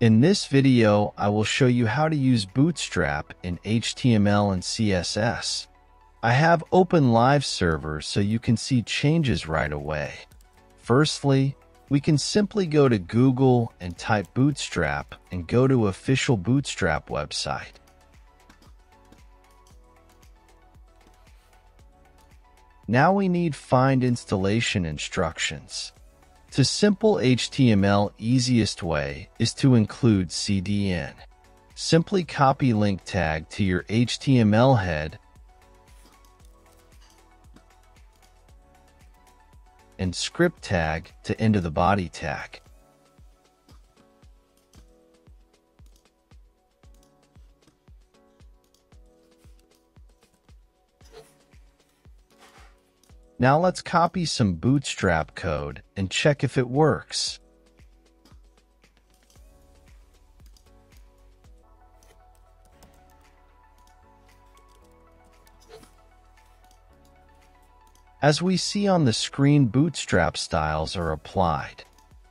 In this video, I will show you how to use Bootstrap in HTML and CSS. I have open live server so you can see changes right away. Firstly, we can simply go to Google and type Bootstrap and go to official Bootstrap website. Now we need find installation instructions. To simple HTML easiest way is to include CDN. Simply copy link tag to your HTML head and script tag to end of the body tag. Now let's copy some Bootstrap code and check if it works. As we see on the screen, Bootstrap styles are applied.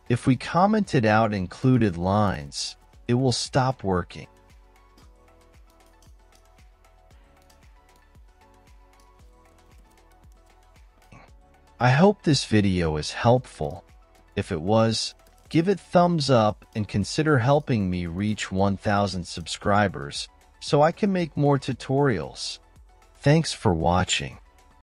If we commented out included lines, it will stop working. I hope this video is helpful. If it was, give it thumbs up and consider helping me reach 1000 subscribers so I can make more tutorials. Thanks for watching.